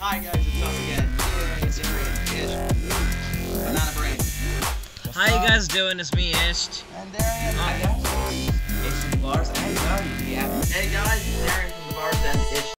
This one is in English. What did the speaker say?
Hi guys, it's us again. I'm not a brain. How you guys doing? It's me, Ish. And there I am. Hi guys. It's Lars and Johnny. Yeah. Hey guys, there